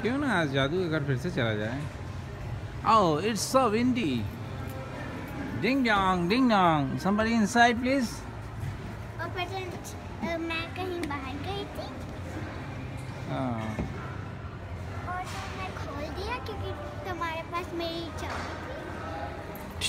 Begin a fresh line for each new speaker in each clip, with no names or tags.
क्यों ना आज जादू का घर फिर से चला जाए Oh, it's so windy. Ding dong, ding dong. Somebody inside, please.
और प्रेजेंट मैं कहीं बाहर गई थी
Oh.
और तो मैं खोल दिया क्योंकि तुम्हारे पास मेरी चाबी थी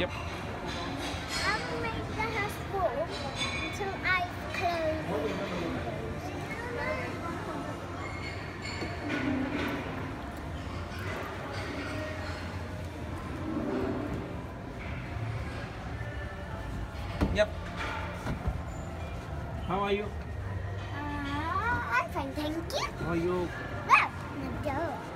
Yep.
I will make the house warm until I close.
Yep. How are you?
Uh, I'm fine, thank you.
How are you?
Well, no.